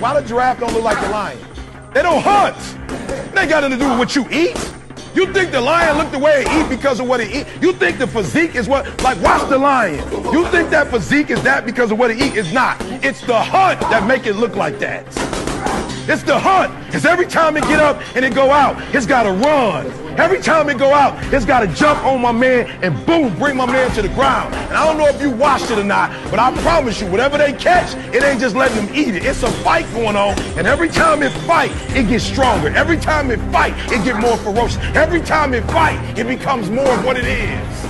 Why the giraffe don't look like the lion? They don't hunt. Ain't got nothing to do with what you eat. You think the lion look the way it eat because of what it eat? You think the physique is what, like watch the lion. You think that physique is that because of what it eat? It's not. It's the hunt that make it look like that. It's the hunt. Because every time it get up and it go out, it's got to run. Every time it go out, it's got to jump on my man and boom, bring my man to the ground. And I don't know if you watched it or not, but I promise you, whatever they catch, it ain't just letting them eat it. It's a fight going on. And every time it fight, it gets stronger. Every time it fight, it get more ferocious. Every time it fight, it becomes more of what it is.